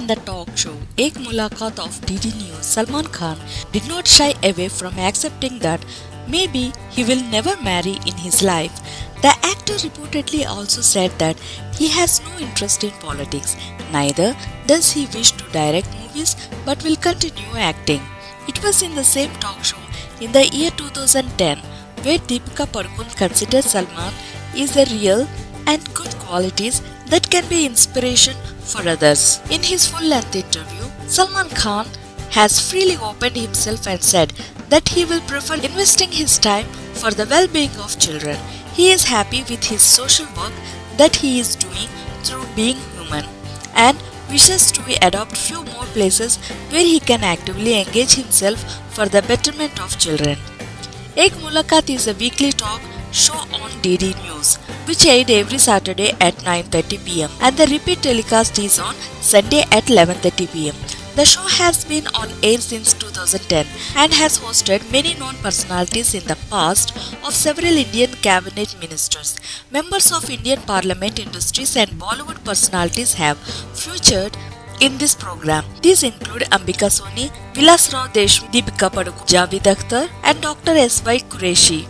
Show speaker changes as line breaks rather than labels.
In the talk show Ek Mulaqat of DD News, Salman Khan did not shy away from accepting that maybe he will never marry in his life. The actor reportedly also said that he has no interest in politics, neither does he wish to direct movies but will continue acting. It was in the same talk show in the year 2010 where Deepika Padukone considered Salman is a real and good qualities that can be inspiration for others. In his full-length interview, Salman Khan has freely opened himself and said that he will prefer investing his time for the well-being of children. He is happy with his social work that he is doing through being human and wishes to adopt few more places where he can actively engage himself for the betterment of children. Ek Mulaqat is a weekly talk show on DD News, which aired every Saturday at 9:30 pm, and the repeat telecast is on Sunday at 11:30 pm. The show has been on air since 2010 and has hosted many known personalities in the past of several Indian cabinet ministers. Members of Indian Parliament industries and Bollywood personalities have featured in this program. These include Ambika Soni, Vilas Rao Deshmukh, Deepika Padukone, Javed Akhtar and Dr. S.Y. Qureshi.